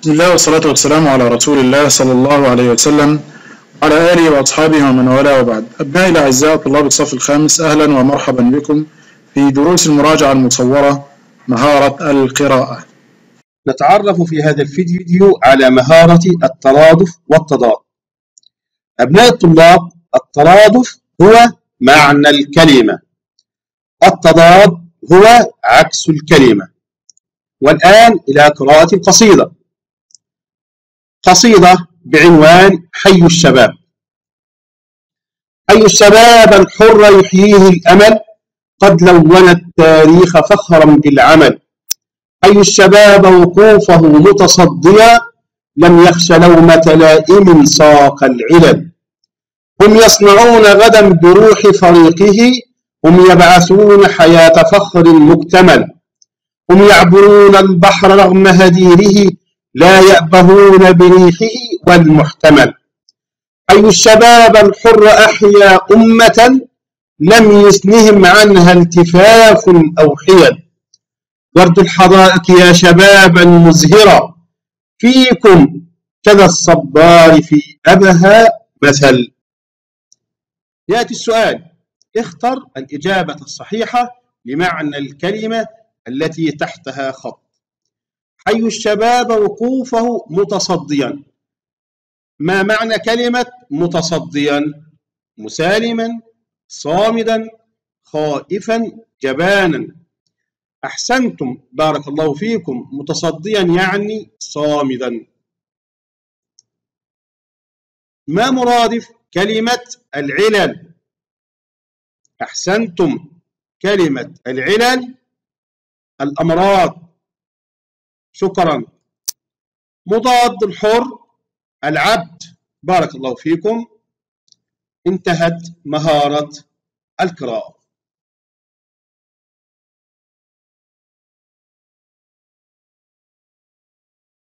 بسم الله والصلاة والسلام على رسول الله صلى الله عليه وسلم وعلى آله وأصحابه ومن والاه وبعد. أبنائي الأعزاء طلاب الصف الخامس أهلا ومرحبا بكم في دروس المراجعة المصورة مهارة القراءة. نتعرف في هذا الفيديو على مهارة الترادف والتضاد. أبناء الطلاب الترادف هو معنى الكلمة. التضاد هو عكس الكلمة. والآن إلى قراءة القصيدة قصيدة بعنوان حي الشباب. حي الشباب الحر يحييه الأمل قد لون التاريخ فخرا بالعمل. حي الشباب وقوفه متصديا لم يخش لومة لائم ساق العلل. هم يصنعون غدا بروح فريقه هم يبعثون حياة فخر مكتمل. هم يعبرون البحر رغم هديره لا يأبهون بريحه والمحتمل. أي الشباب الحر أحيا أمة لم يسنهم عنها التفاف أو حيل. ورد الحدائق يا شبابا مزهرا. فيكم كذا الصبار في أبها مثل. يأتي السؤال. اختر الإجابة الصحيحة لمعنى الكلمة التي تحتها خط. حي الشباب وقوفه متصديا. ما معنى كلمة متصديا؟ مسالما صامدا خائفا جبانا. أحسنتم بارك الله فيكم. متصديا يعني صامدا. ما مرادف كلمة العلل؟ أحسنتم كلمة العلل الأمراض. شكرا. مضاد الحر العبد بارك الله فيكم انتهت مهارة القراءة.